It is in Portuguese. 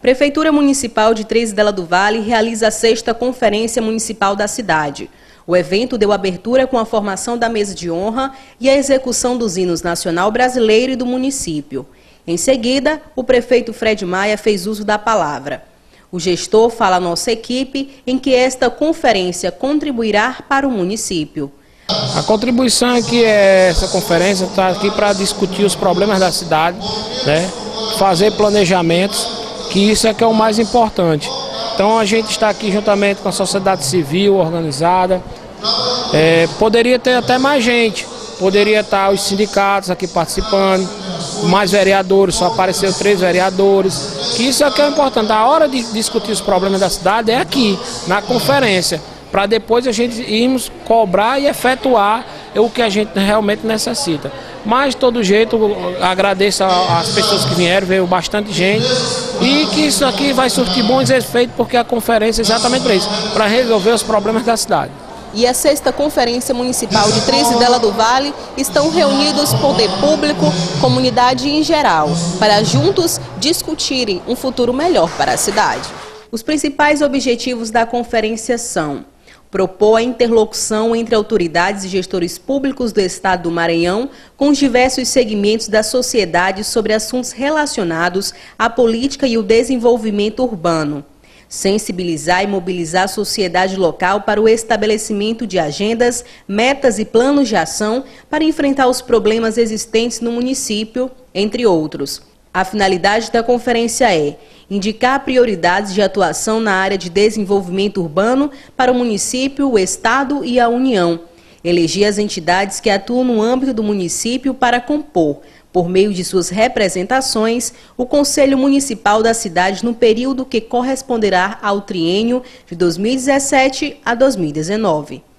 Prefeitura Municipal de Três Dela do Vale realiza a sexta Conferência Municipal da cidade. O evento deu abertura com a formação da mesa de honra e a execução dos hinos nacional brasileiro e do município. Em seguida, o prefeito Fred Maia fez uso da palavra. O gestor fala à nossa equipe em que esta conferência contribuirá para o município. A contribuição é essa conferência está aqui para discutir os problemas da cidade, né? fazer planejamentos que isso é que é o mais importante. Então a gente está aqui juntamente com a sociedade civil organizada. É, poderia ter até mais gente, poderia estar os sindicatos aqui participando, mais vereadores, só apareceu três vereadores. Que isso é que é importante. A hora de discutir os problemas da cidade é aqui, na conferência, para depois a gente irmos cobrar e efetuar o que a gente realmente necessita. Mas, de todo jeito, agradeço às pessoas que vieram, veio bastante gente. E que isso aqui vai surtir bons efeitos, porque a conferência é exatamente para isso para resolver os problemas da cidade. E a sexta Conferência Municipal de Dela do Vale estão reunidos poder público, comunidade em geral, para juntos discutirem um futuro melhor para a cidade. Os principais objetivos da conferência são propor a interlocução entre autoridades e gestores públicos do Estado do Maranhão com os diversos segmentos da sociedade sobre assuntos relacionados à política e o desenvolvimento urbano. Sensibilizar e mobilizar a sociedade local para o estabelecimento de agendas, metas e planos de ação para enfrentar os problemas existentes no município, entre outros. A finalidade da conferência é indicar prioridades de atuação na área de desenvolvimento urbano para o município, o Estado e a União. Eleger as entidades que atuam no âmbito do município para compor, por meio de suas representações, o Conselho Municipal da cidade no período que corresponderá ao triênio de 2017 a 2019.